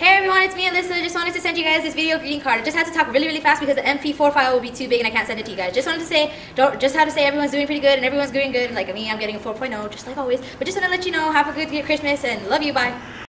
Hey everyone, it's me Alyssa. Just wanted to send you guys this video greeting card. I just had to talk really, really fast because the MP4 file will be too big and I can't send it to you guys. Just wanted to say, don't, just had to say everyone's doing pretty good and everyone's doing good. Like me, I'm getting a 4.0 just like always. But just want to let you know, have a good Christmas and love you. Bye.